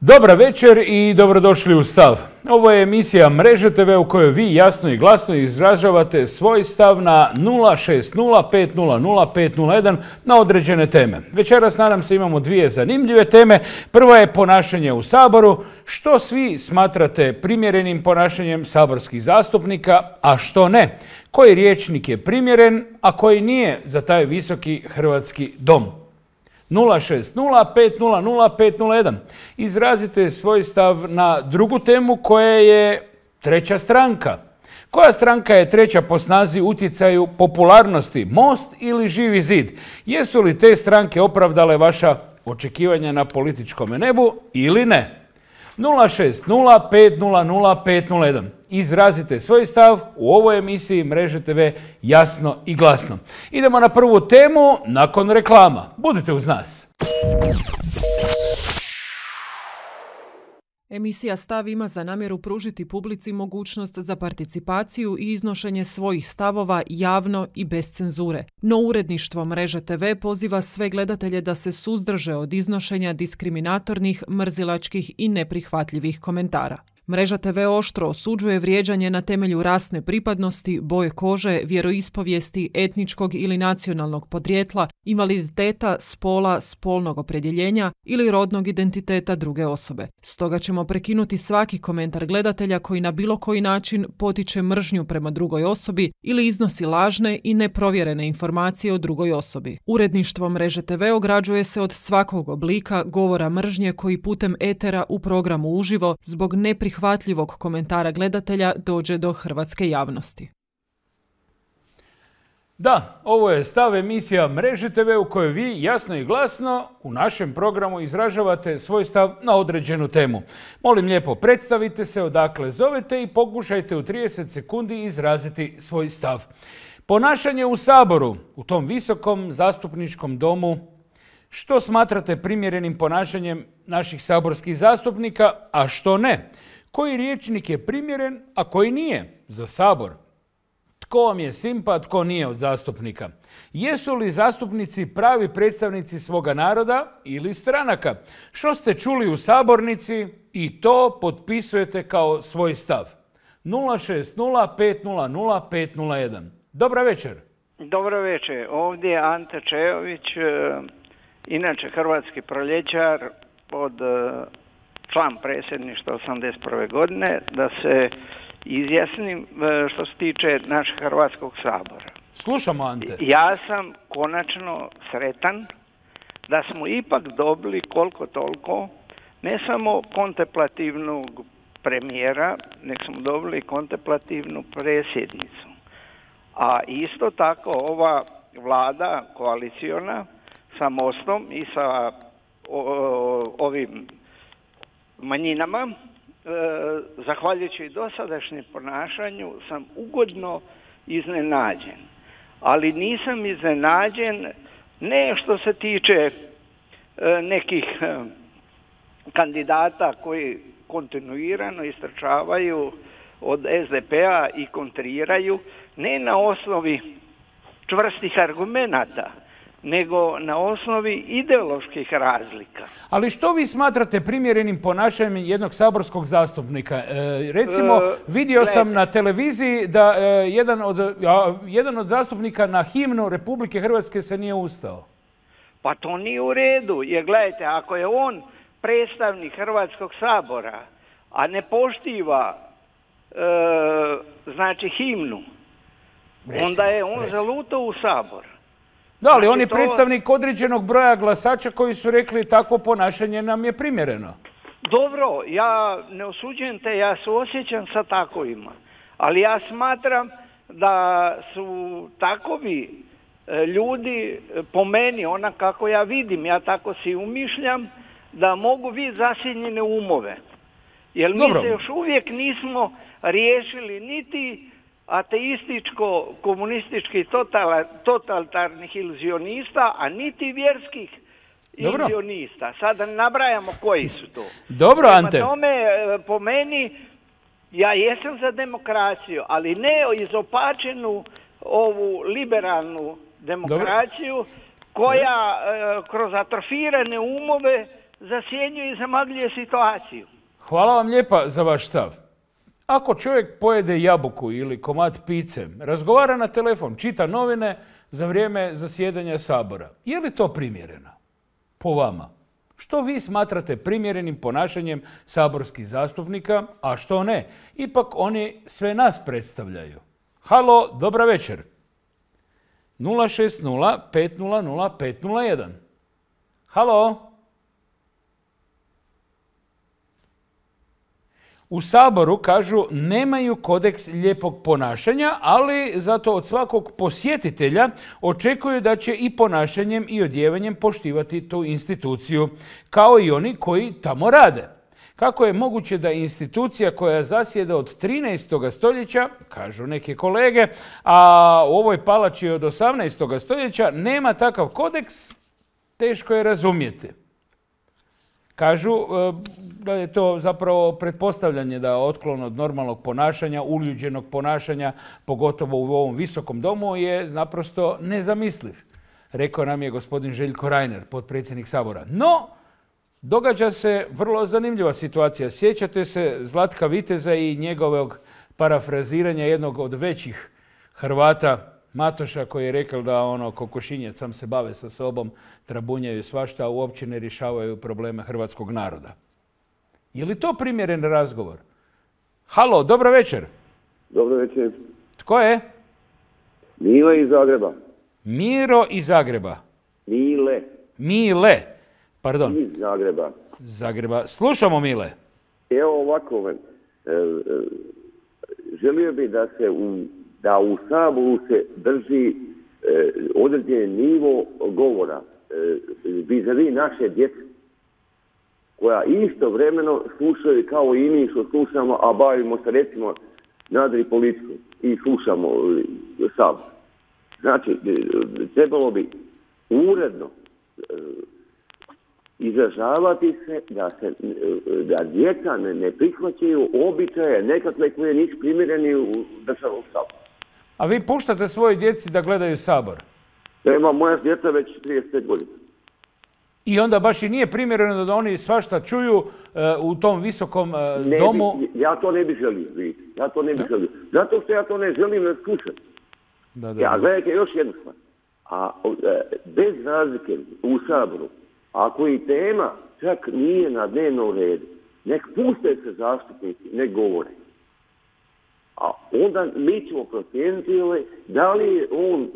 Dobra večer i dobrodošli u stav. Ovo je emisija Mreže TV u kojoj vi jasno i glasno izražavate svoj stav na 060500501 na određene teme. Večeras nadam se imamo dvije zanimljive teme. Prva je ponašanje u Saboru. Što svi smatrate primjerenim ponašanjem saborskih zastupnika, a što ne? Koji riječnik je primjeren, a koji nije za taj visoki hrvatski dom? 060 Izrazite svoj stav na drugu temu koja je treća stranka. Koja stranka je treća po snazi utjecaju popularnosti? Most ili Živi zid? Jesu li te stranke opravdale vaša očekivanja na političkom nebu ili ne? 060 Izrazite svoj stav u ovoj emisiji Mreže TV jasno i glasno. Idemo na prvu temu nakon reklama. Budite uz nas. Emisija Stav ima za namjeru pružiti publici mogućnost za participaciju i iznošenje svojih stavova javno i bez cenzure. No uredništvo Mreže TV poziva sve gledatelje da se suzdrže od iznošenja diskriminatornih, mrzilačkih i neprihvatljivih komentara. Mreža TV oštro osuđuje vrijeđanje na temelju rasne pripadnosti, boje kože, vjeroispovijesti, etničkog ili nacionalnog podrijetla, invaliditeta, spola, spolnog opredjeljenja ili rodnog identiteta druge osobe. Stoga ćemo prekinuti svaki komentar gledatelja koji na bilo koji način potiče mržnju prema drugoj osobi ili iznosi lažne i neprovjerene informacije o drugoj osobi. Uredništvo Mreže TV ograđuje se od svakog oblika govora mržnje koji putem etera u programu uživo zbog neprihvatljivih prihvatljivog komentara gledatelja dođe do hrvatske javnosti. Da, ovo je stav emisija Mreže TV u kojoj vi jasno i glasno u našem programu izražavate svoj stav na određenu temu. Molim lijepo, predstavite se odakle zovete i pokušajte u 30 sekundi izraziti svoj stav. Ponašanje u Saboru, u tom visokom zastupničkom domu, što smatrate primjerenim ponašanjem naših saborskih zastupnika, a što ne? Koji riječnik je primjeren, a koji nije za sabor? Tko vam je simpa, tko nije od zastupnika? Jesu li zastupnici pravi predstavnici svoga naroda ili stranaka? Što ste čuli u sabornici i to potpisujete kao svoj stav. 060 Dobra večer. Dobro večer. Ovdje je Ante Čejović, e, inače hrvatski proljećar od e, član predsjedništva 81. godine da se izjasnim e, što se tiče našeg Hrvatskog sabora. Slušamo Ante. Ja sam konačno sretan da smo ipak dobili koliko toliko ne samo kontemplativnog premijera, nek smo dobili kontemplativnu predsjednicu. A isto tako ova vlada koaliciona sa Mostom i sa ovim manjinama, e, zahvaljujući dosadašnjem ponašanju, sam ugodno iznenađen. Ali nisam iznenađen ne što se tiče e, nekih e, kandidata koji kontinuirano istrčavaju od SDP-a i kontriraju, ne na osnovi čvrstih argumenata, nego na osnovi ideoloških razlika. Ali što vi smatrate primjerenim ponašanjem jednog saborskog zastupnika? E, recimo, e, vidio sam na televiziji da e, jedan, od, jedan od zastupnika na himnu Republike Hrvatske se nije ustao. Pa to nije u redu, jer gledajte, ako je on predstavnik Hrvatskog sabora, a ne poštiva znači himnu, onda je on zalutao u sabor. Da, ali on je znači, predstavnik određenog broja glasača koji su rekli takvo ponašanje nam je primjereno. Dobro, ja ne osuđujem te, ja se osjećam sa takovima. Ali ja smatram da su takovi e, ljudi e, po meni, ona kako ja vidim, ja tako si umišljam, da mogu vidjeti zasjenjene umove. Jer mi se još uvijek nismo riješili niti ateističko-komunističkih totalitarnih iluzionista, a niti vjerskih Dobro. iluzionista. Sada nabrajamo koji su to. Dobro, Prema Ante. tome, e, po meni, ja jesam za demokraciju, ali ne izopačenu ovu liberalnu demokraciju koja e, kroz atrofirane umove zasjenjuje i zamagljuje situaciju. Hvala vam lijepa za vaš stav. Ako čovjek pojede jabuku ili komad pice, razgovara na telefon, čita novine za vrijeme zasjedanja Sabora, je li to primjereno? Po vama. Što vi smatrate primjerenim ponašanjem saborskih zastupnika, a što ne? Ipak oni sve nas predstavljaju. Halo, dobra večer. 060 500 501. Halo? U Saboru, kažu, nemaju kodeks lijepog ponašanja, ali zato od svakog posjetitelja očekuju da će i ponašanjem i odjevanjem poštivati tu instituciju, kao i oni koji tamo rade. Kako je moguće da institucija koja zasjeda od 13. stoljeća, kažu neke kolege, a u ovoj palači od 18. stoljeća nema takav kodeks, teško je razumjeti. Kažu e, da je to zapravo pretpostavljanje da otklon od normalnog ponašanja, uljuđenog ponašanja, pogotovo u ovom visokom domu, je naprosto nezamisliv. Rekao nam je gospodin Željko Reiner, potpredsjednik Sabora. No, događa se vrlo zanimljiva situacija. Sjećate se Zlatka Viteza i njegovog parafraziranja jednog od većih Hrvata, Matoša, koji je rekao da ono kokošinjac sam se bave sa sobom, trabunjaju svašta, a uopće ne rješavaju probleme hrvatskog naroda. Je li to primjeren razgovor? Halo, dobro večer. Dobro večer. Tko je? Mile iz Zagreba. Miro iz Zagreba. Mile Mile. Pardon, iz Zagreba. Zagreba. Slušamo Mile. Evo ovako, e, e, želio bi da se u, da u Saboru se drži e, određeni nivo govora e, vis-a-vis naše djece koja istovremeno slušaju kao i mi što slušamo, a bavimo se recimo nadri politiku i slušamo e, Sabor. Znači, e, trebalo bi uredno izražavati se da se da djeca ne, ne prihvaćaju običaje nekakve koje nisu primjereni u državnom saboru. A vi puštate svojoj djeci da gledaju Sabor. Evo, moja djeca već 35 godina. I onda baš i nije primjereno da oni svašta čuju e, u tom visokom e, Ne domu. bi, ja to ne bi želio, vidite. Ja to ne bi želio. Zato što ja to ne želim ne slušati. Da, da, Ja, da. gledajte još jednu stvar. A e, bez razlike u Saboru, ako i tema čak nije na dnevnom redu, nek puste se zastupnici, nek govore. A onda mi ćemo procijeniti ovaj, da li je on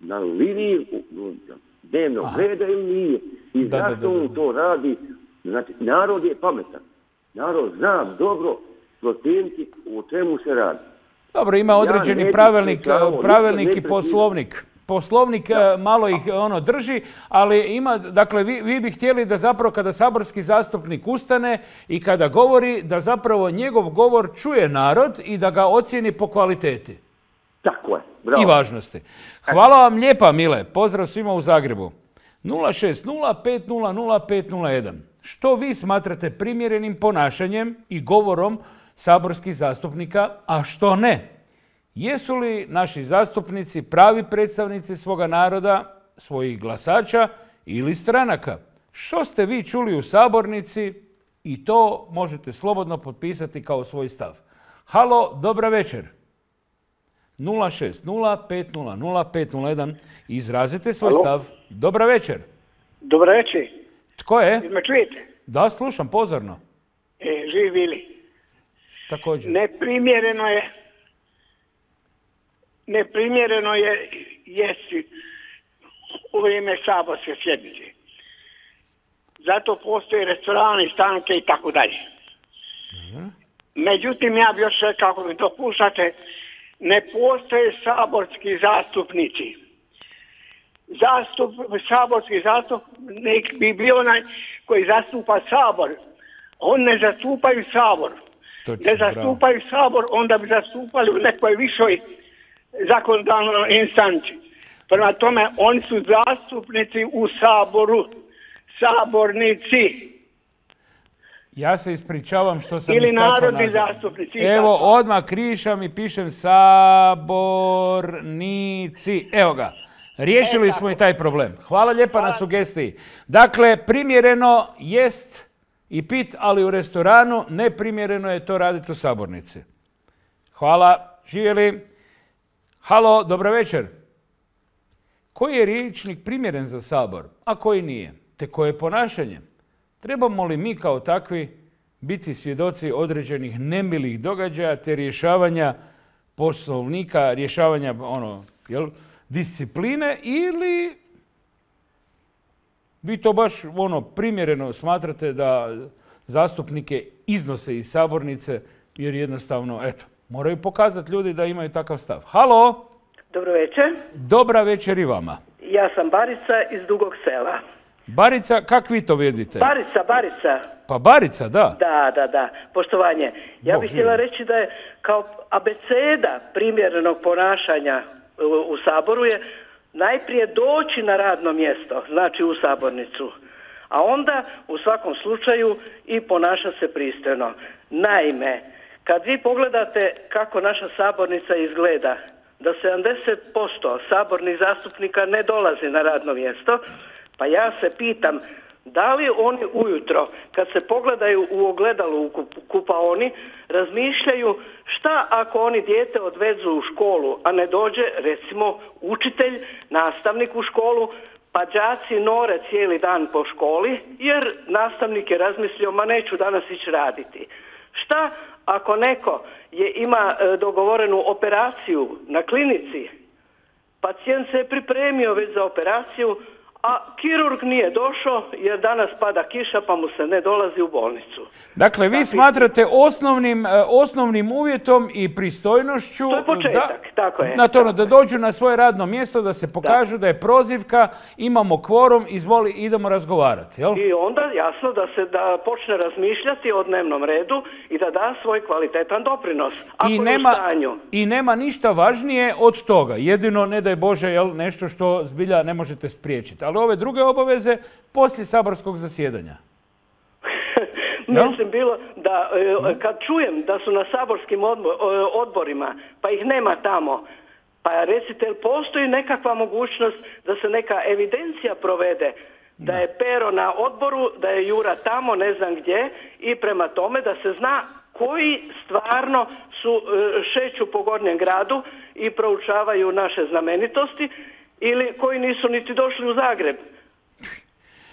na liniji dnevnog reda ili nije. I Da, zašto da, da, on to radi? Znači, narod je pametan. Narod zna dobro procijeniti o čemu se radi. Dobro, ima određeni pravilnik, pravilnik i poslovnik. Poslovnik e, malo ih ono drži, ali ima, dakle, vi, vi bi htjeli da zapravo kada saborski zastupnik ustane i kada govori, da zapravo njegov govor čuje narod i da ga ocijeni po kvaliteti Tako je. Bravo. i važnosti. Hvala vam lijepa, Mile. Pozdrav svima u Zagrebu. 060500501. Što vi smatrate primjerenim ponašanjem i govorom saborskih zastupnika, a što ne? Jesu li naši zastupnici pravi predstavnici svoga naroda, svojih glasača ili stranaka? Što ste vi čuli u sabornici i to možete slobodno potpisati kao svoj stav. Halo, dobra večer. 060-500-501. Izrazite svoj stav. Dobra večer. Dobro večer, Tko je? jel me čujete? Da, slušam, pozorno. E, živi bili. Također. Neprimjereno je, neprimjereno je jesti u vrijeme saborske sjednice. Zato postoje restorani, stanke i tako dalje. Međutim, ja bi još rekao, ako mi to puštate, ne postoje saborski zastupnici. Zastup, saborski zastupnik bi bio onaj koji zastupa sabor. On ne zastupaju sabor. Točno, ne zastupaju sabor, onda bi zastupali u nekoj višoj zakonodavnoj instanci. Prema tome, oni su zastupnici u saboru, sabornici. Ja se ispričavam što sam Ili ih tako narodni nazvao. zastupnici. Evo, odmah krišam i pišem sabornici. Evo ga. Riješili smo i taj problem. Hvala lijepa na sugestiji. Dakle, primjereno jest i pit, ali u restoranu neprimjereno je to raditi u sabornici. Hvala. Živjeli. Halo, dobro večer. Koji je riječnik primjeren za sabor, a koji nije? Te koje je ponašanje? Trebamo li mi kao takvi biti svjedoci određenih nemilih događaja te rješavanja poslovnika, rješavanja ono, jel, discipline ili vi to baš ono primjereno smatrate da zastupnike iznose iz sabornice jer jednostavno, eto, moraju pokazati ljudi da imaju takav stav. Halo, Dobro večer. dobra večer i vama. Ja sam Barica iz Dugog sela. Barica, kak vi to vidite? Barica, Barica. Pa Barica, da. Da, da, da. Poštovanje. Ja Bog bih htjela reći da je kao abeceda primjerenog ponašanja u, u Saboru je najprije doći na radno mjesto, znači u sabornicu. A onda u svakom slučaju i ponaša se pristojno. Naime, kad vi pogledate kako naša sabornica izgleda, da 70% sabornih zastupnika ne dolazi na radno mjesto, pa ja se pitam da li oni ujutro, kad se pogledaju u ogledalu u kup- kupaoni, razmišljaju šta ako oni dijete odvezu u školu, a ne dođe, recimo, učitelj, nastavnik u školu, pa đaci nore cijeli dan po školi, jer nastavnik je razmislio, ma neću danas ići raditi. Šta ako neko je, ima e, dogovorenu operaciju na klinici, pacijent se je pripremio već za operaciju, a kirurg nije došao jer danas pada kiša pa mu se ne dolazi u bolnicu. Dakle, vi smatrate osnovnim, e, osnovnim uvjetom i pristojnošću To je početak, tako je, na to da dođu na svoje radno mjesto, da se pokažu da je prozivka, imamo kvorum, izvoli, idemo razgovarati, jel? I onda jasno da se da počne razmišljati o dnevnom redu i da da svoj kvalitetan doprinos. Ako I je u nema, stanju. I nema ništa važnije od toga. Jedino, ne daj Bože, jel, nešto što zbilja ne možete spriječiti. Ali ove druge obaveze poslije saborskog zasjedanja. Mislim bilo da e, kad čujem da su na saborskim e, odborima pa ih nema tamo pa recite jel postoji nekakva mogućnost da se neka evidencija provede? Da. je Pero na odboru, da je Jura tamo, ne znam gdje i prema tome da se zna koji stvarno su e, šeću po Gornjem gradu i proučavaju naše znamenitosti ili koji nisu niti došli u Zagreb.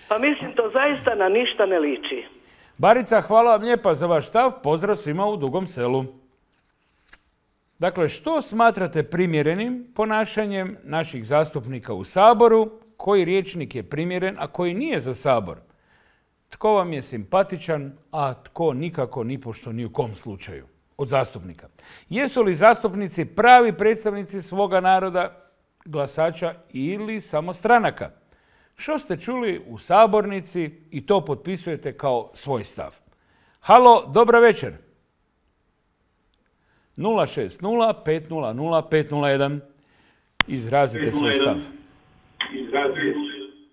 Pa mislim to zaista na ništa ne liči. Barica, hvala vam lijepa za vaš stav. Pozdrav svima u Dugom selu. Dakle, što smatrate primjerenim ponašanjem naših zastupnika u Saboru? Koji riječnik je primjeren, a koji nije za Sabor? Tko vam je simpatičan, a tko nikako, nipošto, ni u kom slučaju? Od zastupnika. Jesu li zastupnici pravi predstavnici svoga naroda, glasača ili samo stranaka? Što ste čuli u sabornici i to potpisujete kao svoj stav. Halo, dobra večer. 060 500 501. Izrazite svoj stav.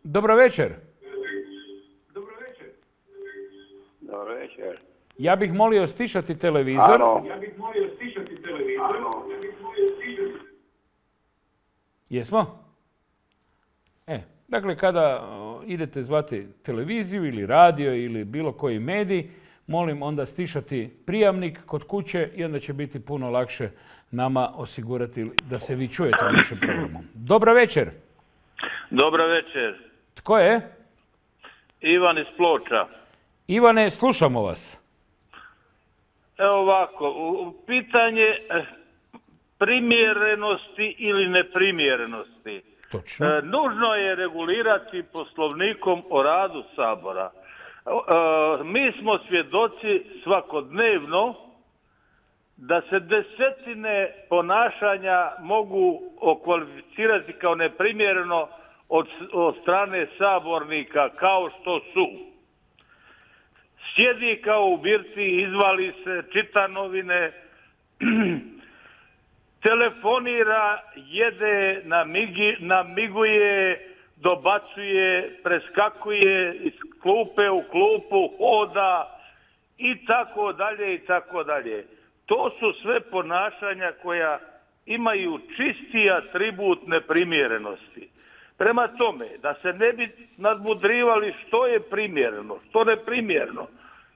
Dobro večer. Dobro večer. Ja bih molio stišati televizor. Alo. Jesmo? E, dakle, kada o, idete zvati televiziju ili radio ili bilo koji medij, molim onda stišati prijamnik kod kuće i onda će biti puno lakše nama osigurati da se vi čujete u našem programu. Dobro večer. Dobro večer. Tko je? Ivan iz Ploča. Ivane, slušamo vas. Evo ovako, pitanje eh, primjerenosti ili neprimjerenosti. Točno. E, nužno je regulirati poslovnikom o radu Sabora. E, mi smo svjedoci svakodnevno da se desetine ponašanja mogu okvalificirati kao neprimjereno od, od strane sabornika kao što su sjedi kao u birci, izvali se, čita novine, telefonira, jede, namigi, namiguje, dobacuje, preskakuje iz klupe u klupu, hoda i tako dalje i tako dalje. To su sve ponašanja koja imaju čisti atribut neprimjerenosti. Prema tome, da se ne bi nadmudrivali što je primjereno, što neprimjereno,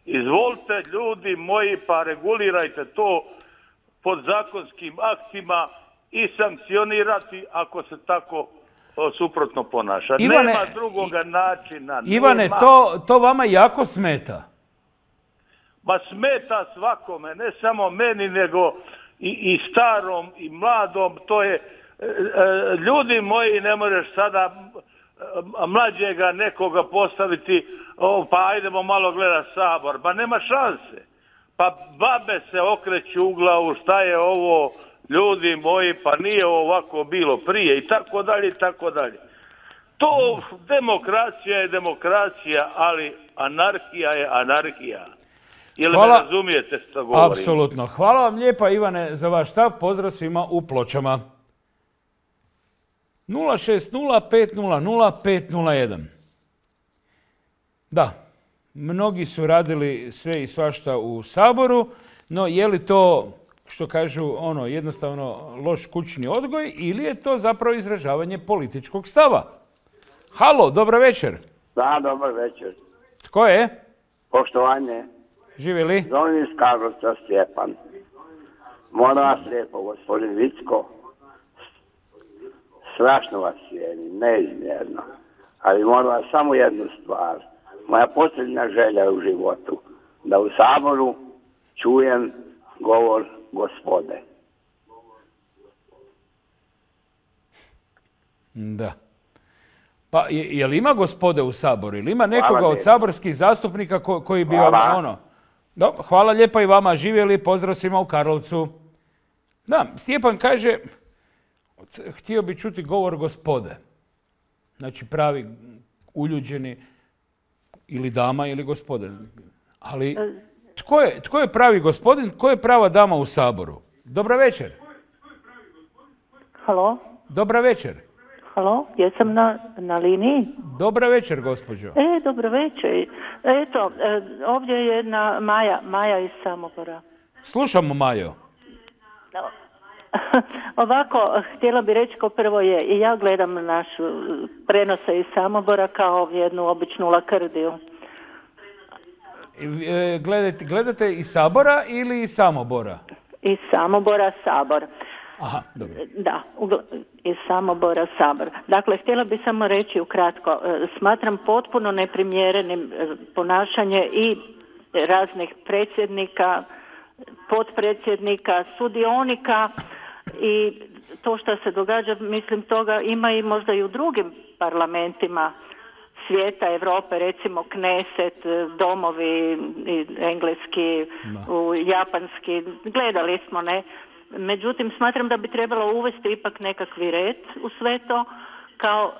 izvolite ljudi moji pa regulirajte to pod zakonskim aktima i sankcionirati ako se tako suprotno ponaša. Ivane, nema drugoga načina. Ivane, nema. to, to vama jako smeta. Ma smeta svakome, ne samo meni, nego i, i starom i mladom. To je, e, e, ljudi moji, ne možeš sada mlađega nekoga postaviti, o, pa ajdemo malo gledat sabor. Pa nema šanse. Pa babe se okreću u glavu, šta je ovo, ljudi moji, pa nije ovako bilo prije i tako dalje i tako dalje. To demokracija je demokracija, ali anarhija je anarhija. Jel Hvala. me razumijete što govorim? Apsolutno. Hvala vam lijepa Ivane za vaš stav. Pozdrav svima u pločama. 060500501. Da, mnogi su radili sve i svašta u Saboru, no je li to, što kažu, ono, jednostavno loš kućni odgoj ili je to zapravo izražavanje političkog stava? Halo, dobro večer. Da, dobar večer. Tko je? Poštovanje, Živi li? zovem iz Karlovca Stjepan. Moram vas lijepo, gospodin Vicko. Strašno vas cijenim, neizmjerno. Ali moram vas samo jednu stvar. Moja posljednja želja u životu, da u Saboru čujem govor gospode. Da. Pa je, li ima gospode u Saboru? Ili ima nekoga Hvala od saborskih zastupnika ko- koji bi Hvala. ono... Do, hvala lijepa i vama, živjeli, pozdrav svima u Karlovcu. Da, Stjepan kaže, htio bi čuti govor gospode. Znači pravi, uljuđeni, ili dama ili gospodin. Ali tko je, tko je pravi gospodin, tko je prava dama u Saboru? Dobra večer. Halo, Dobra večer. halo, jesam na, na liniji? Dobra večer, gospođo. E, dobro večer. Eto, e, ovdje je jedna Maja, Maja iz Samobora. Slušamo, Majo. Ovako, htjela bi reći kao prvo je, i ja gledam našu prenose iz Samobora kao jednu običnu lakrdiju. E, Gledate, gledate iz Sabora ili iz Samobora? Iz Samobora Sabor. Aha, dobro. Da, iz Samobora Sabor. Dakle, htjela bi samo reći ukratko, e, smatram potpuno neprimjerenim e, ponašanje i raznih predsjednika, potpredsjednika, sudionika i to što se događa, mislim toga ima i možda i u drugim parlamentima svijeta, Europe, recimo Kneset, domovi i engleski, u japanski, gledali smo, ne? Međutim, smatram da bi trebalo uvesti ipak nekakvi red u sve to, kao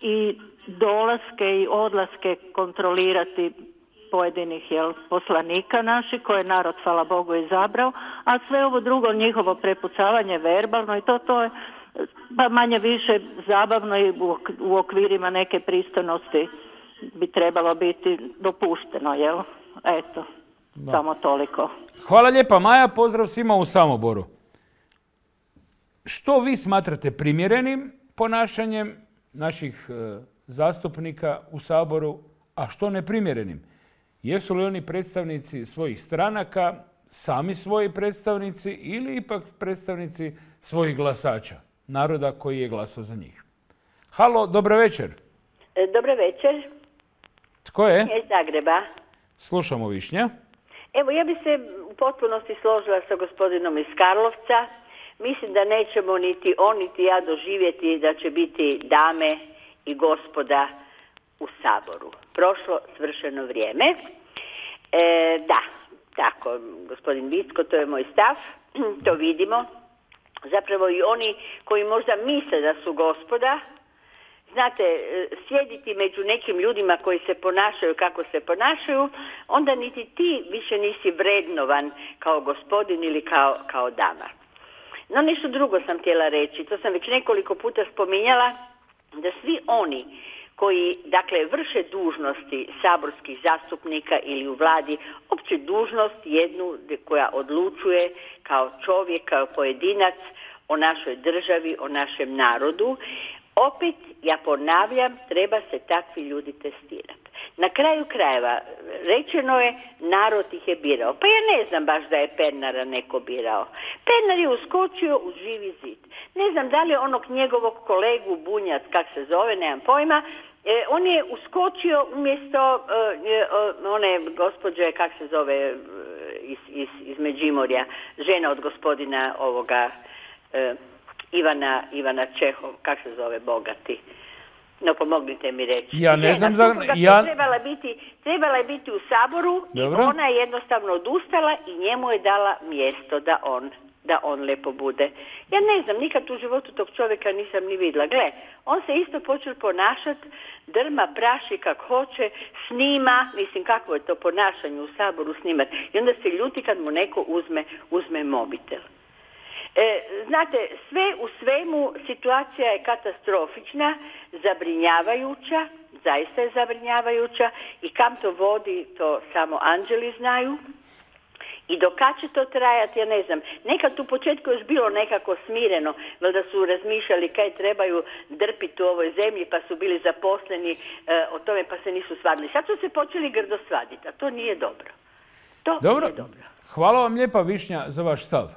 i dolaske i odlaske kontrolirati pojedinih jel, poslanika naših koje je narod, hvala Bogu, izabrao, a sve ovo drugo njihovo prepucavanje verbalno i to, to je pa manje više zabavno i u ok- u okvirima neke pristojnosti bi trebalo biti dopušteno, jel? Eto, samo toliko. Hvala lijepa, Maja. Pozdrav svima u Samoboru. Što vi smatrate primjerenim ponašanjem naših e, zastupnika u Saboru, a što neprimjerenim? Jesu li oni predstavnici svojih stranaka, sami svoji predstavnici ili ipak predstavnici svojih glasača, naroda koji je glasao za njih? Halo, dobro večer. E, Dobro večer, Tko je? iz Zagreba. Slušamo Višnja. Evo, ja bi se u potpunosti složila sa gospodinom iz Karlovca. Mislim da nećemo niti on, niti ja doživjeti da će biti dame i gospoda u Saboru. Prošlo svršeno vrijeme. E, da, tako, gospodin Vicko, to je moj stav, to vidimo. Zapravo i oni koji možda misle da su gospoda, znate, e, sjediti među nekim ljudima koji se ponašaju kako se ponašaju, onda niti ti više nisi vrednovan kao gospodin ili kao, kao dama. No nešto drugo sam htjela reći, to sam već nekoliko puta spominjala, da svi oni koji dakle vrše dužnosti saborskih zastupnika ili u vladi, opće dužnost jednu koja odlučuje kao čovjek, kao pojedinac o našoj državi, o našem narodu. Opet, ja ponavljam, treba se takvi ljudi testirati. Na kraju krajeva, rečeno je, narod ih je birao. Pa ja ne znam baš da je Pernara neko birao. Pernar je uskočio u živi zid. Ne znam da li onog njegovog kolegu Bunjac, kak se zove, nemam pojma, E, on je uskočio umjesto e, e, one gospođe, kak se zove, iz, iz, iz Međimorja, žena od gospodina ovoga Ivana, Ivana Čehov, kak se zove, bogati. No, pomognite mi reći. Ja ne znam za... Ja... Trebala, biti, trebala je biti u Saboru Dobro. i ona je jednostavno odustala i njemu je dala mjesto da on da on lepo bude. Ja ne znam, nikad u životu tog čovjeka nisam ni vidjela. Gle, on se isto počeo ponašati, drma, praši kak hoće, snima, mislim kakvo je to ponašanje u saboru snimat. I onda se ljuti kad mu neko uzme, uzme mobitel. E, znate, sve u svemu situacija je katastrofična, zabrinjavajuća, zaista je zabrinjavajuća i kam to vodi, to samo anđeli znaju. I do kad će to trajati, ja ne znam. Nekad u početku još bilo nekako smireno, da su razmišljali kaj trebaju drpiti u ovoj zemlji, pa su bili zaposleni e, o tome, pa se nisu svadili. Sad su se počeli grdo svaditi, a to nije dobro. To dobro. nije dobro. Hvala vam lijepa, Višnja, za vaš stav.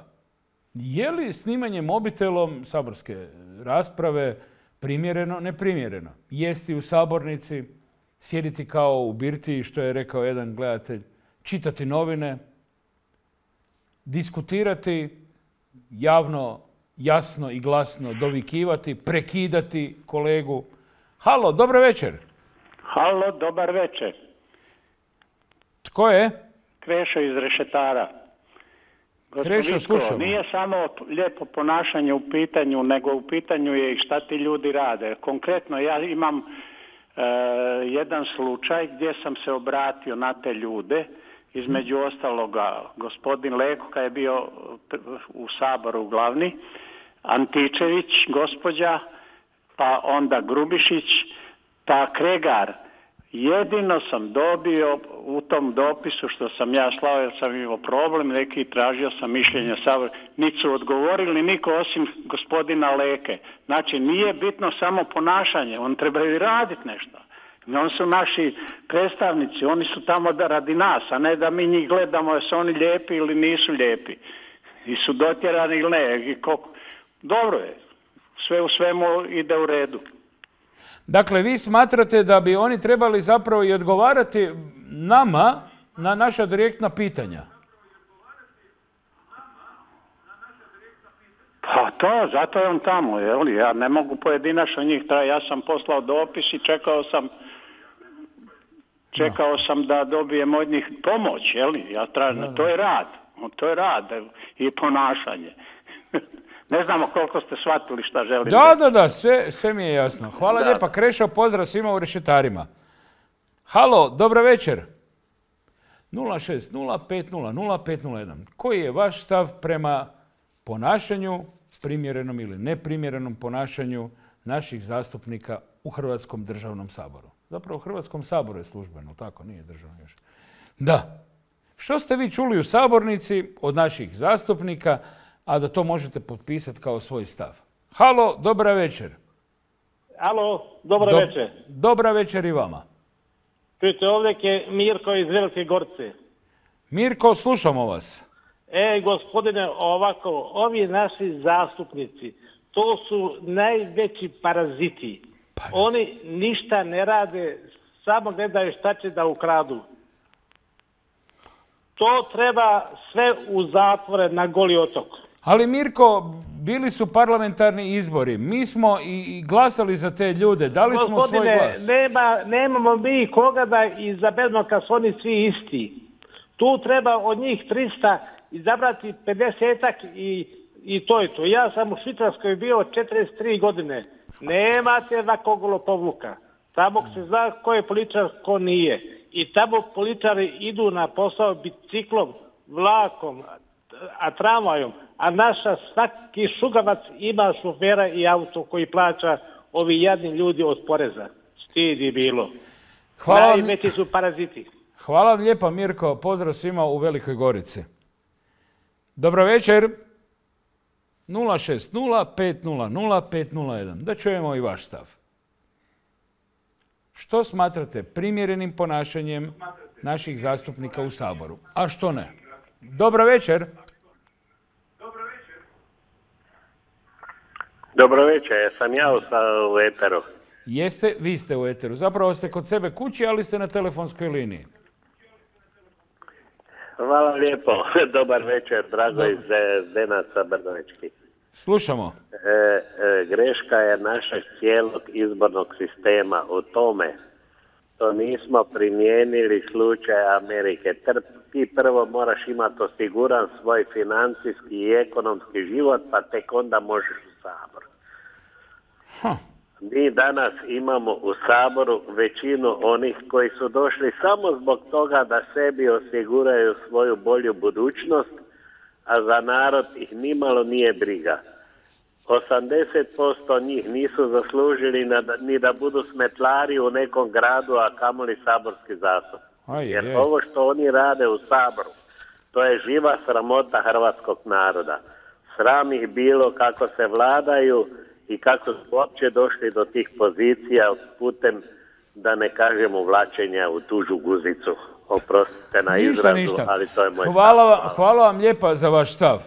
Je li snimanje mobitelom saborske rasprave primjereno, neprimjereno? Jesti u sabornici, sjediti kao u birti, što je rekao jedan gledatelj, čitati novine, diskutirati, javno, jasno i glasno dovikivati, prekidati kolegu. Halo, dobro večer. Halo, dobar večer. Tko je? Krešo iz Rešetara. Krešo, slušamo. Nije samo lijepo ponašanje u pitanju, nego u pitanju je i šta ti ljudi rade. Konkretno, ja imam e, jedan slučaj gdje sam se obratio na te ljude između ostaloga gospodin Leko kad je bio u Saboru glavni, Antičević, gospođa, pa onda Grubišić, pa Kregar. Jedino sam dobio u tom dopisu što sam ja slao jer sam imao problem, neki tražio sam mišljenje Sabor, niti su odgovorili niko osim gospodina Leke. Znači nije bitno samo ponašanje, on treba i raditi nešto. Oni su naši predstavnici, oni su tamo da radi nas, a ne da mi njih gledamo jesu oni lijepi ili nisu lijepi. I su dotjerani ili ne. I Dobro je, sve u svemu ide u redu. Dakle, vi smatrate da bi oni trebali zapravo i odgovarati nama na naša direktna pitanja? Pa to, zato je on tamo, li? ja ne mogu pojedinačno njih, ja sam poslao dopis i čekao sam čekao sam da dobijem od njih pomoć, li? Ja tražim, to je rad, to je rad i ponašanje. ne znamo koliko ste shvatili šta želim. Da, da, da, sve, sve mi je jasno. Hvala da. lijepa, Krešo, pozdrav svima u rešetarima. Halo, dobro večer. 060500501. Koji je vaš stav prema ponašanju, primjerenom ili neprimjerenom ponašanju naših zastupnika u Hrvatskom državnom saboru? Zapravo u Hrvatskom saboru je službeno, tako nije državno još. Da. Što ste vi čuli u sabornici od naših zastupnika, a da to možete potpisati kao svoj stav? Halo, dobra večer. Halo, dobra večer. Dobra večer i vama. Čujte, ovdje je Mirko iz Velike Gorce. Mirko, slušamo vas. E, gospodine, ovako, ovi naši zastupnici, to su najveći paraziti. Oni ništa ne rade, samo gledaju šta će da ukradu. To treba sve u zatvore na goli otok. Ali Mirko, bili su parlamentarni izbori. Mi smo i glasali za te ljude. Dali smo svoj glas. Nema, nemamo mi koga da izabedno kad su oni svi isti. Tu treba od njih 300 izabrati 50 i, i to je to. Ja sam u Švicarskoj bio 43 godine. Nemate na kogulo povluka. Tamo se zna ko je političar, ko nije. I tamo političari idu na posao biciklom, vlakom, a tramvajom, a naša svaki šugavac ima šofera i auto koji plaća ovi jadni ljudi od poreza. Stid je bilo. Hvala vam, su paraziti. hvala vam lijepa Mirko, pozdrav svima u Velikoj Gorici. Dobro večer. 060 500 501. Da čujemo i vaš stav. Što smatrate primjerenim ponašanjem naših zastupnika u Saboru, a što ne? Dobro večer. Dobro večer, jesam ja u, Eteru. Jeste, vi ste u Eteru. Zapravo ste kod sebe kući, ali ste na telefonskoj liniji. Hvala lijepo, dobar večer, drago iz Zdenaca Brdovički. Slušamo. E, e, greška je našeg cijelog izbornog sistema u tome što nismo primijenili slučaj Amerike. Tr- Ti prvo moraš imati osiguran svoj financijski i ekonomski život, pa tek onda možeš u Sabor. Mi danas imamo u Saboru većinu onih koji su došli samo zbog toga da sebi osiguraju svoju bolju budućnost, a za narod ih nimalo nije briga. 80% njih nisu zaslužili na- ni da budu smetlari u nekom gradu, a kamoli saborski zastupnik. Aj, Jer ovo što oni rade u Saboru, to je živa sramota hrvatskog naroda. Sram ih bilo kako se vladaju i kako su uopće došli do tih pozicija putem, da ne kažem, uvlačenja u tužu guzicu. Oprostite na Ništa, izrazu, ništa. ali to je moj Hvala, stav. vam- hvala vam lijepa za vaš stav.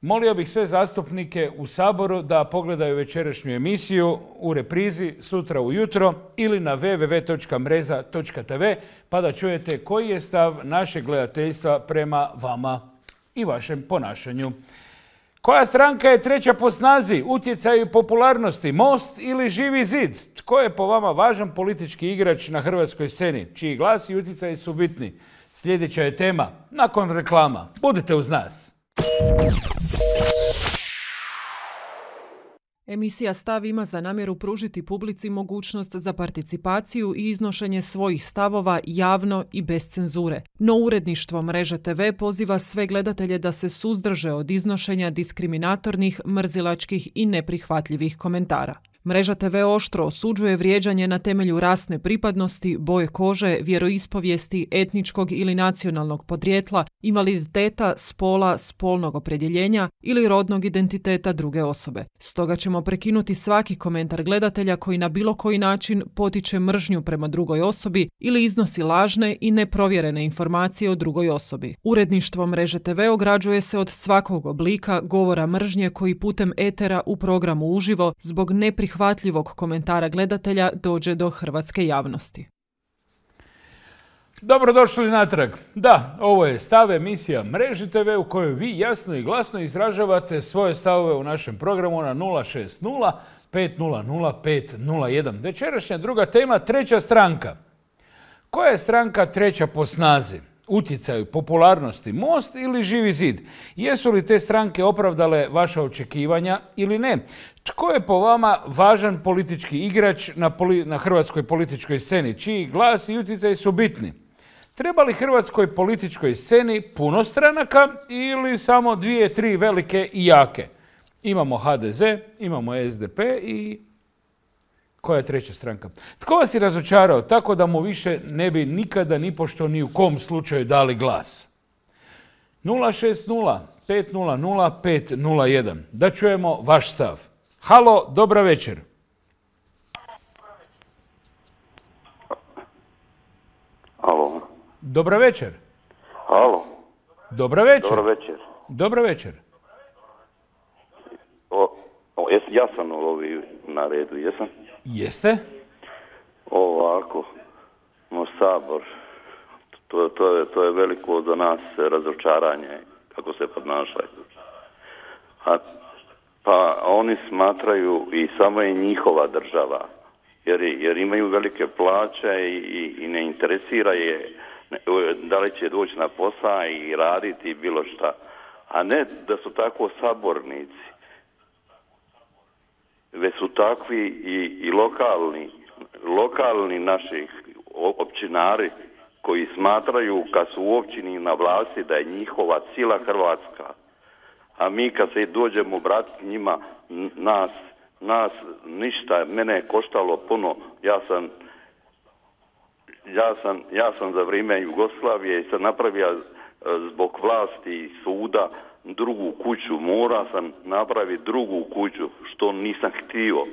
Molio bih sve zastupnike u Saboru da pogledaju večerašnju emisiju u reprizi sutra ujutro ili na www.mreza.tv pa da čujete koji je stav našeg gledateljstva prema vama i vašem ponašanju. Koja stranka je treća po snazi, utjecaju popularnosti, Most ili Živi zid? Tko je po vama važan politički igrač na hrvatskoj sceni, čiji glas i utjecaji su bitni? Sljedeća je tema, nakon reklama. Budite uz nas. Emisija Stav ima za namjeru pružiti publici mogućnost za participaciju i iznošenje svojih stavova javno i bez cenzure. No uredništvo Mreže TV poziva sve gledatelje da se suzdrže od iznošenja diskriminatornih, mrzilačkih i neprihvatljivih komentara. Mreža TV oštro osuđuje vrijeđanje na temelju rasne pripadnosti, boje kože, vjeroispovijesti, etničkog ili nacionalnog podrijetla, invaliditeta, spola, spolnog opredjeljenja ili rodnog identiteta druge osobe. Stoga ćemo prekinuti svaki komentar gledatelja koji na bilo koji način potiče mržnju prema drugoj osobi ili iznosi lažne i neprovjerene informacije o drugoj osobi. Uredništvo Mreže TV ograđuje se od svakog oblika govora mržnje koji putem etera u programu uživo zbog neprihvatljivog komentara gledatelja dođe do hrvatske javnosti. Dobrodošli natrag. Da, ovo je stav emisija Mreži TV u kojoj vi jasno i glasno izražavate svoje stavove u našem programu na 060 500 501. Večerašnja druga tema, treća stranka. Koja je stranka treća po snazi? Utjecaju, popularnosti, Most ili Živi zid? Jesu li te stranke opravdale vaša očekivanja ili ne? Tko je po vama važan politički igrač na, na hrvatskoj političkoj sceni? Čiji glas i utjecaj su bitni? Treba li hrvatskoj političkoj sceni puno stranaka ili samo dvije, tri velike i jake? Imamo HDZ, imamo SDP i koja je treća stranka? Tko vas je razočarao tako da mu više ne bi nikada ni pošto ni u kom slučaju dali glas? 060 500 501. Da čujemo vaš stav. Halo, dobra večer. Alo. Dobra večer. Alo. Dobra večer. Dobro večer. Dobra večer. O, o, jes, ja sam ovi na redu, jesam? Jeste? Ovako, no Sabor, to, to, je, to je veliko za nas razočaranje kako se podnašaju. A, pa oni smatraju i samo je njihova država, jer, jer imaju velike plaće i, i, ne interesira je da li će doći na posao i raditi bilo šta. A ne da su tako sabornici. Već su takvi i, i lokalni, lokalni naših općinari koji smatraju kad su u općini na vlasti da je njihova cijela Hrvatska. A mi kad se dođemo vratiti njima, nas, nas ništa, mene je koštalo puno. Ja sam, ja sam, ja sam za vrijeme Jugoslavije sam napravio e, zbog vlasti i suda drugu kuću, mora sam napraviti drugu kuću, što nisam htio.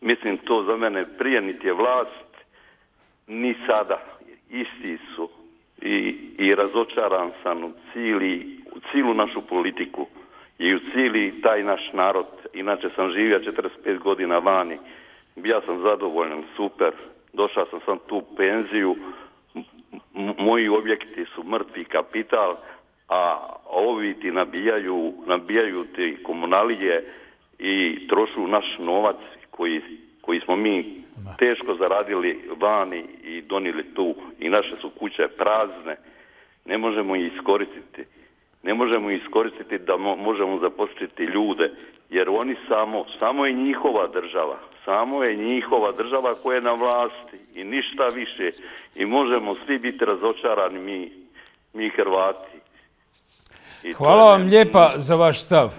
Mislim, to za mene prije niti je vlast, ni sada. Isti su. I, i razočaran sam u, cijeli, u cijelu našu politiku i u cijeli taj naš narod. Inače sam živio 45 godina vani. Ja sam zadovoljan, super. Došao sam sam tu penziju. moji objekti su mrtvi kapital a ovi ti nabijaju, nabijaju ti komunalije i trošu naš novac koji, koji smo mi teško zaradili vani i donijeli tu i naše su kuće prazne. Ne možemo ih iskoristiti. Ne možemo ih iskoristiti da možemo zaposliti ljude, jer oni samo, samo je njihova država, samo je njihova država koja je na vlasti i ništa više. I možemo svi biti razočarani mi, mi Hrvati Hvala vam lijepa za vaš stav.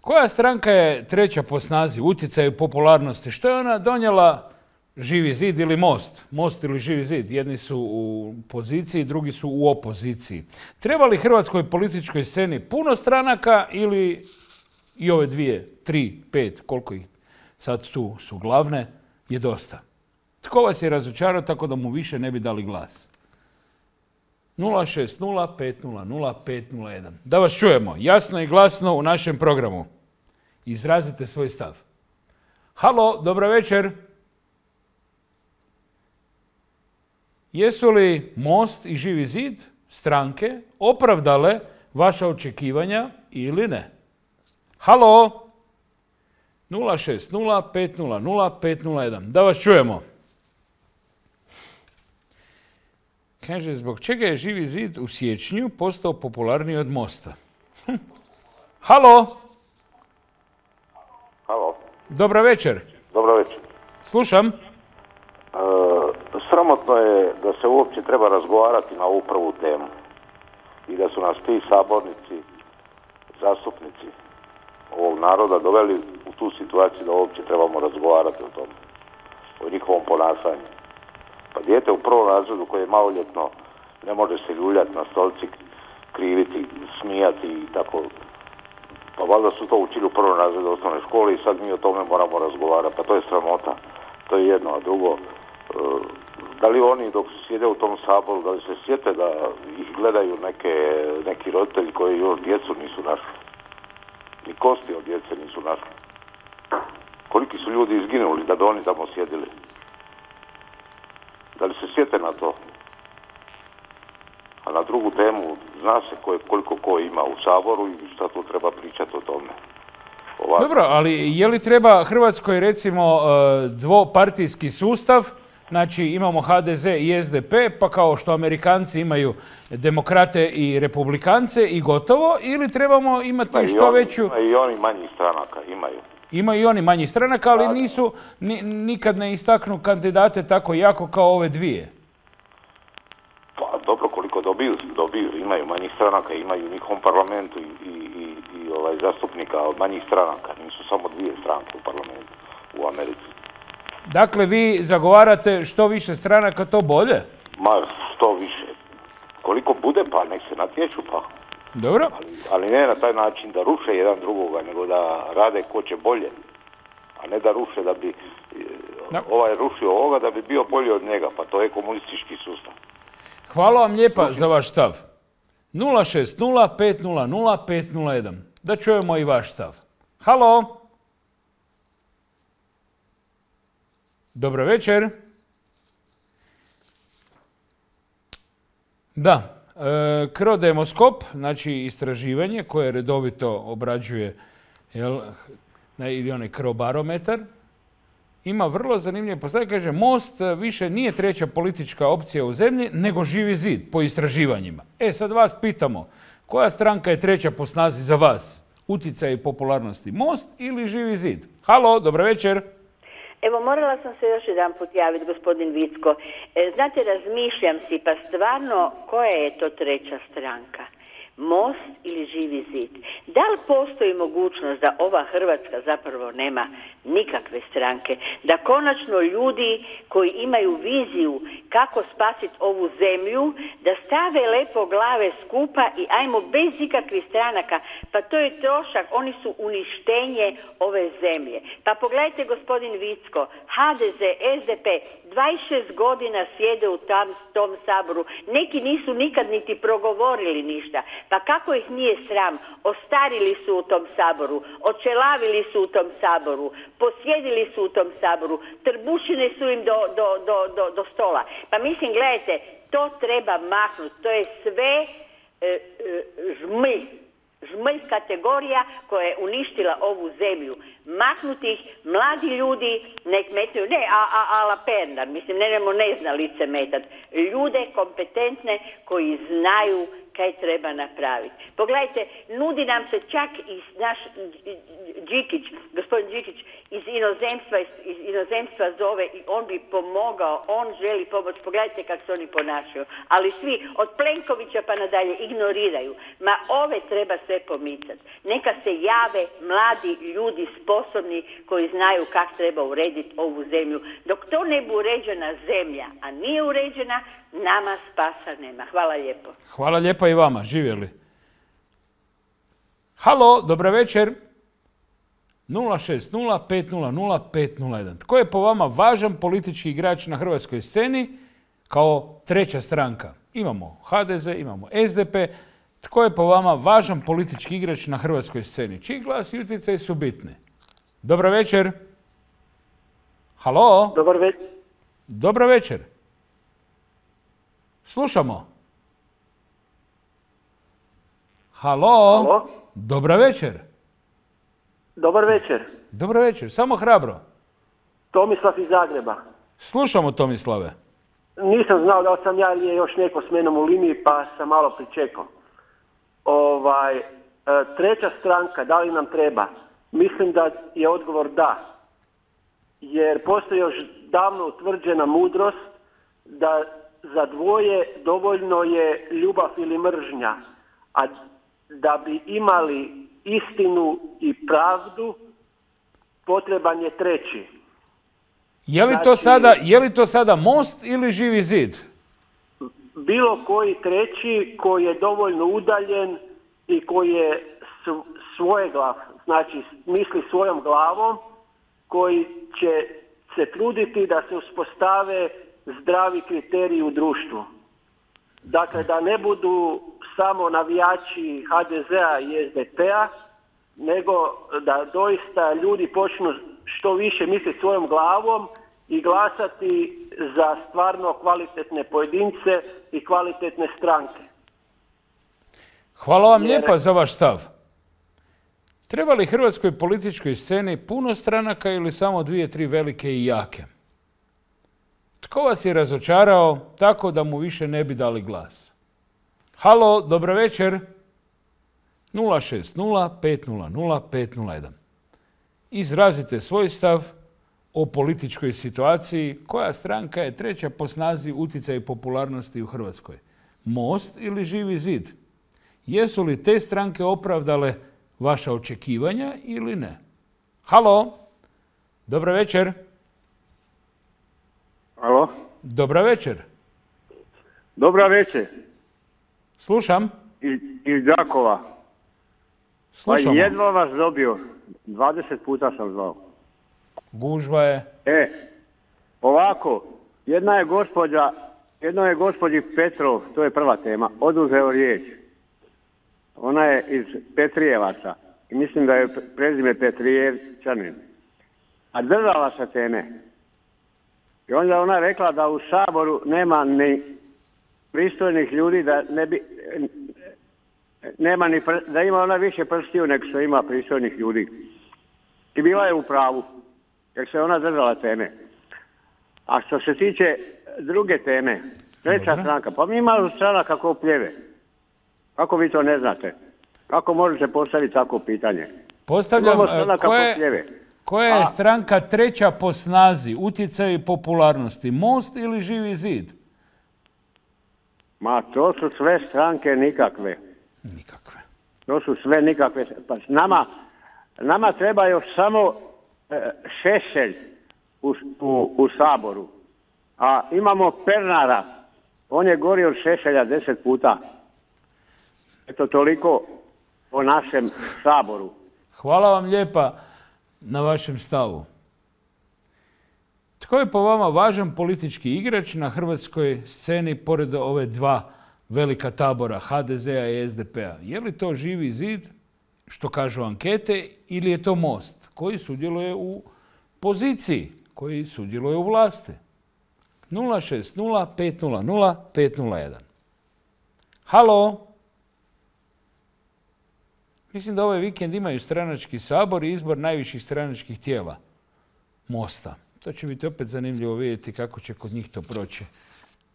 Koja stranka je treća po snazi, utjecaju popularnosti? Što je ona donijela Živi zid ili Most? Most ili Živi zid? Jedni su u poziciji, drugi su u opoziciji. Treba li hrvatskoj političkoj sceni puno stranaka ili i ove dvije, tri, pet, koliko ih sad tu su glavne, je dosta? Tko vas je razočarao tako da mu više ne bi dali glas? 060 Da vas čujemo jasno i glasno u našem programu. Izrazite svoj stav. Halo, dobro večer. Jesu li Most i Živi zid, stranke, opravdale vaša očekivanja ili ne? Halo? 060 Da vas čujemo. Kaže, zbog čega je Živi zid u siječnju postao popularniji od Mosta? Hm. Halo? Halo. Dobro večer. Dobro večer. Slušam. E, sramotno je da se uopće treba razgovarati na ovu prvu temu. I da su nas ti sabornici, zastupnici ovog naroda doveli u tu situaciju da uopće trebamo razgovarati o tom, o njihovom ponašanju. Pa dijete u prvom razredu koje je maloljetno ne može se ljuljati na stolci, kriviti, smijati i tako. Pa valjda su to učili u prvom razredu osnovne škole i sad mi o tome moramo razgovarati. Pa to je sramota. To je jedno, a drugo, e, da li oni dok sjede u tom saboru, da li se sjete da ih gledaju neke, neki roditelji koji još djecu nisu našli. Ni kosti od djece nisu našli. Koliki su ljudi izginuli da bi oni tamo sjedili. Da li se sjete na to? A na drugu temu, zna se koliko ko ima u Saboru i šta tu treba pričati o tome. Dobro, ali je li treba Hrvatskoj recimo e, dvopartijski sustav, znači imamo HDZ i SDP, pa kao što Amerikanci imaju demokrate i republikance i gotovo, ili trebamo imati što veću... Ima i oni manjih stranaka, imaju. Ima i oni manji stranaka, ali nisu, nikad ne istaknu kandidate tako jako kao ove dvije. Pa dobro, koliko dobiju, dobiju, imaju manjih stranaka, imaju u njihovom parlamentu i, i, i ovaj, zastupnika od manjih stranaka, nisu samo dvije stranke u parlamentu u Americi. Dakle, vi zagovarate što više stranaka, to bolje? Ma, što više. Koliko bude, pa nek se natječu, pa dobro. Ali, ne na taj način da ruše jedan drugoga, nego da rade ko će bolje. A ne da ruše da bi ovaj rušio ovoga da bi bio bolji od njega. Pa to je komunistički sustav. Hvala vam lijepa za vaš stav. 060 Da čujemo i vaš stav. Halo. Dobro večer. Da, E, krodemoskop, znači istraživanje koje redovito obrađuje ili onaj krobarometar, ima vrlo zanimljivo postavljanje. Kaže, Most više nije treća politička opcija u zemlji, nego živi zid po istraživanjima. E, sad vas pitamo, koja stranka je treća po snazi za vas utjecaj i popularnosti? Most ili Živi zid? Halo, dobro večer. Evo, morala sam se još jedan put javiti, gospodin Vicko. E, znate, razmišljam si, pa stvarno, koja je to treća stranka? Most ili živi zid? Da li postoji mogućnost da ova Hrvatska zapravo nema nikakve stranke? Da konačno ljudi koji imaju viziju kako spasiti ovu zemlju, da stave lepo glave skupa i ajmo bez ikakvih stranaka. Pa to je trošak, oni su uništenje ove zemlje. Pa pogledajte gospodin Vicko, HDZ, SDP, 26 godina sjede u tam, tom saboru. Neki nisu nikad niti progovorili ništa. Pa kako ih nije sram? Ostarili su u tom saboru, očelavili su u tom saboru, posjedili su u tom saboru, trbušine su im do, do, do, do, do stola. Pa mislim, gledajte, to treba maknuti. To je sve e, e, žmilj žmlj kategorija koja je uništila ovu zemlju. Maknuti ih, mladi ljudi, nek metaju, ne, a, a, ala Pernar, mislim, ne nemo ne zna lice metat. Ljude kompetentne koji znaju kaj treba napraviti. Pogledajte, nudi nam se čak i naš Đikić, gospodin Đikić iz inozemstva, iz inozemstva zove i on bi pomogao, on želi pomoć. Pogledajte kako se oni ponašaju. Ali svi, od Plenkovića pa nadalje, ignoriraju. Ma ove treba sve pomicati. Neka se jave mladi ljudi sposobni koji znaju kako treba urediti ovu zemlju. Dok to ne bi uređena zemlja, a nije uređena, nama spasa nema. Hvala lijepo. Hvala lijepa i vama. Živjeli. Halo, dobro večer. 060 500 501. Tko je po vama važan politički igrač na hrvatskoj sceni kao treća stranka? Imamo HDZ, imamo SDP. Tko je po vama važan politički igrač na hrvatskoj sceni? Čiji glas i utjecaj su bitni? Dobro večer. Halo? Dobar večer. Dobro večer. Slušamo. Halo? Halo? Dobra večer. Dobar večer. Dobro večer, samo hrabro. Tomislav iz Zagreba. Slušamo Tomislave. Nisam znao da sam ja ili je još neko s menom u liniji pa sam malo pričekao. Ovaj, e, treća stranka, da li nam treba? Mislim da je odgovor da. Jer postoji još davno utvrđena mudrost da za dvoje dovoljno je ljubav ili mržnja. A da bi imali istinu i pravdu, potreban je treći. Je li, to Znači- sada, je li to sada most ili živi zid? Bilo koji treći koji je dovoljno udaljen i koji je svoje glav, znači misli svojom glavom, koji će se truditi da se uspostave zdravi kriteriji u društvu. Dakle, da ne budu samo navijači HDZ-a i SDP-a, nego da doista ljudi počnu što više misliti svojom glavom i glasati za stvarno kvalitetne pojedince i kvalitetne stranke. Hvala vam Jer- lijepa za vaš stav. Treba li hrvatskoj političkoj sceni puno stranaka ili samo dvije, tri velike i jake? Tko vas je razočarao tako da mu više ne bi dali glas? Halo, dobro večer. 060 500 501. Izrazite svoj stav o političkoj situaciji. Koja stranka je treća po snazi utjecaja popularnosti u Hrvatskoj? Most ili Živi zid? Jesu li te stranke opravdale vaša očekivanja ili ne? Halo, dobro večer. Alo, Dobra večer. dobra večer. Slušam. Iz, iz Đakova. Slušamo. Pa jedva vas dobio. 20 puta sam zvao. Gužva je. E, ovako, jedna je gospođa, jedno je gospođi Petrov, to je prva tema, oduzeo riječ. Ona je iz Petrijevaca i mislim da je pre- prezime Petrijevčanin. A držala se teme. I onda ona rekla da u Saboru nema ni pristojnih ljudi da ne bi nema ni pr- da ima ona više prstiju nego što ima pristojnih ljudi. I bila je u pravu, jer se ona držala teme. A što se tiče druge teme, treća Dobro. stranka, pa mi imamo stranaka kako pljeve. Kako vi to ne znate? Kako možete postaviti tako pitanje? Postavljam, e, stranaka koje-. Koja je stranka treća po snazi, utjecaju i popularnosti? Most ili Živi zid? Ma to su sve stranke nikakve. Nikakve. To su sve nikakve. Pa nama, nama treba još samo e, šešelj u, u, u Saboru. A imamo Pernara. On je gori od šešelja deset puta. Eto toliko o našem Saboru. Hvala vam lijepa na vašem stavu. Tko je po vama važan politički igrač na hrvatskoj sceni pored ove dva velika tabora HDZ-a i SDP-a? Je li to živi zid, što kažu ankete, ili je to most koji sudjeluje u poziciji, koji sudjeluje u vlasti? 060 500 501. Halo? Mislim da ovaj vikend imaju stranački sabor i izbor najviših stranačkih tijela Mosta. To će biti opet zanimljivo vidjeti kako će kod njih to proći.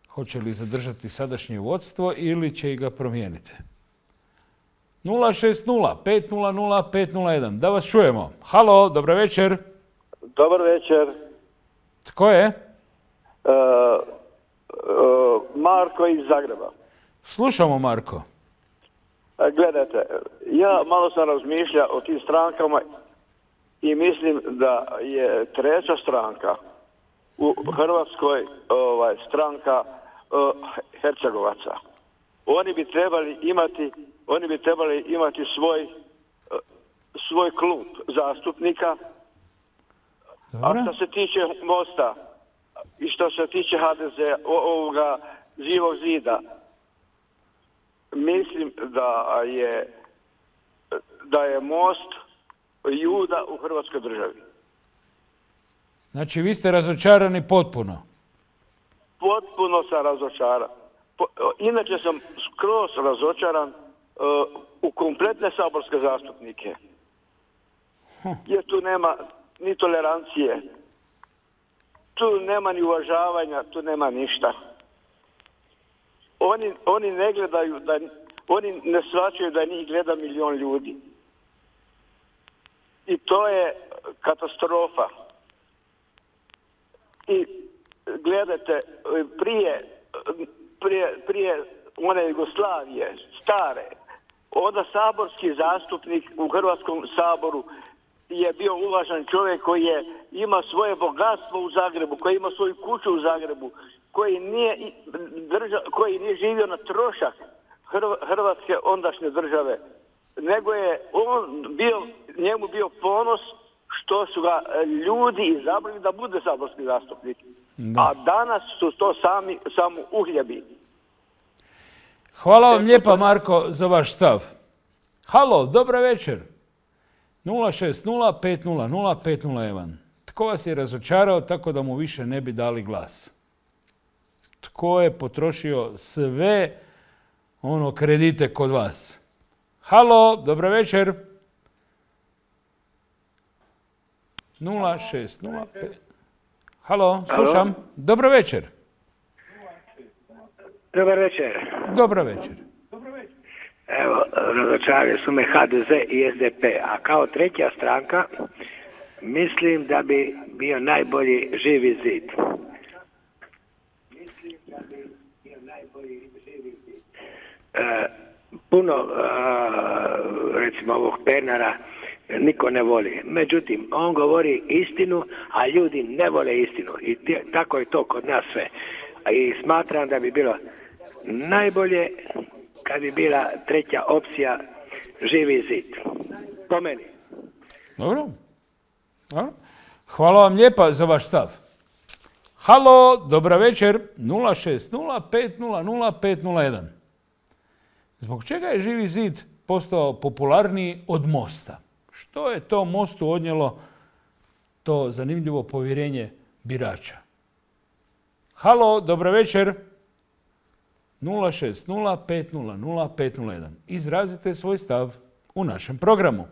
Hoće li zadržati sadašnje vodstvo ili će ga promijeniti. 060 500 501. Da vas čujemo. Halo, dobro večer. Dobar večer. Tko je? E, e, Marko iz Zagreba. Slušamo, Marko. E, Gledajte, ja malo sam razmišlja o tim strankama i mislim da je treća stranka u Hrvatskoj ovaj, stranka e, Hercegovaca. Oni bi trebali imati, oni bi trebali imati svoj, e, svoj klub zastupnika A što se tiče Mosta i što se tiče HDZ ovoga živog zida, mislim da je da je Most juda u Hrvatskoj državi. Znači, vi ste razočarani potpuno. Potpuno sam razočaran. Po- Inače sam skroz razočaran e, u kompletne saborske zastupnike. Jer tu nema ni tolerancije, tu nema ni uvažavanja, tu nema ništa. Oni, oni ne gledaju, da, oni ne shvaćaju da njih gleda milion ljudi. I to je katastrofa. I gledajte, prije, prije, prije one Jugoslavije, stare, onda saborski zastupnik u Hrvatskom saboru je bio uvažan čovjek koji je ima svoje bogatstvo u Zagrebu, koji ima svoju kuću u Zagrebu, koji nije, drža, koji nije živio na trošak Hrv- Hrvatske ondašnje države, nego je on bio, njemu bio ponos što su ga e, ljudi izabrali da bude saborski zastupnik. A danas su to sami samo uhljebi. Hvala vam lijepa, Marko, za vaš stav. Halo, dobra večer. 060 500 501. Tko vas je razočarao tako da mu više ne bi dali glas? Tko je potrošio sve ono kredite kod vas? Halo, dobra večer. 0605. Halo, slušam. Dobro večer. Dobar večer. Dobro večer. Evo, razočarali su me HDZ i SDP, a kao treća stranka mislim da bi bio najbolji živi zid. E, puno, e, recimo, ovog Pernara niko ne voli. Međutim, on govori istinu, a ljudi ne vole istinu. I tako je to kod nas sve. I smatram da bi bilo najbolje kad bi bila treća opcija živi zid. Po meni. Dobro. Dobro. Hvala vam lijepa za vaš stav. Halo, dobra večer. 060 500 501. Zbog čega je Živi zid postao popularniji od Mosta? Što je to Mostu odnijelo to zanimljivo povjerenje birača? Halo, dobra večer. 060 500 501. Izrazite svoj stav u našem programu.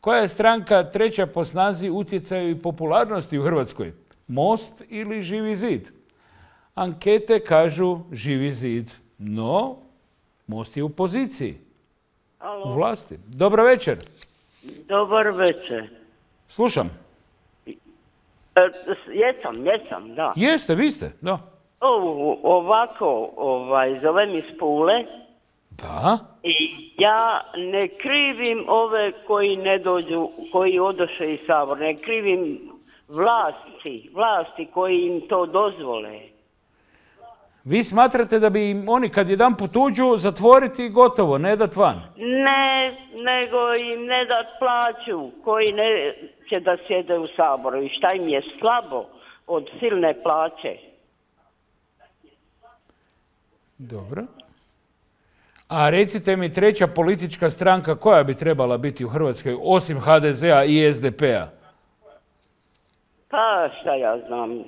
Koja je stranka treća po snazi, utjecaju i popularnosti u Hrvatskoj? Most ili Živi zid? Ankete kažu Živi zid, no Most je u poziciji. u vlasti. Dobro večer. Dobar večer. Slušam. E, jesam, jesam, da. Jeste, vi ste, da. O, ovako, ovaj, zovem iz Pule. Da. I ja ne krivim ove koji ne dođu, koji odoše iz Sabora. Ne krivim vlasti, vlasti koji im to dozvole. Vi smatrate da bi im oni kad jedan put uđu zatvoriti gotovo, ne dat van? Ne, nego im ne dat plaću koji ne će da sjede u Saboru. I šta im je slabo od silne plaće. Dobro. A recite mi treća politička stranka koja bi trebala biti u Hrvatskoj osim HDZ-a i SDP-a? Pa šta ja znam.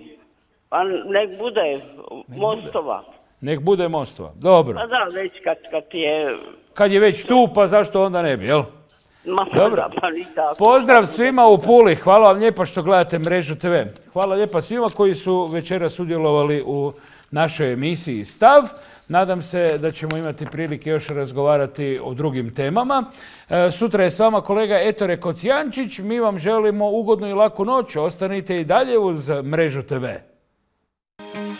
Pa nek bude Mostova. Nek bude Mostova. Dobro. Pa da, već kad, kad je... Kad je već tu, pa zašto onda ne bi, jel? Ma, Dobro. da, pa tako. Pozdrav svima u Puli. Hvala vam lijepa što gledate Mrežu TV. Hvala lijepa svima koji su večera sudjelovali u našoj emisiji Stav. Nadam se da ćemo imati prilike još razgovarati o drugim temama. E, Sutra je s vama kolega Ettore Kocijančić. Mi vam želimo ugodnu i laku noć. Ostanite i dalje uz Mrežu TV. Thank you.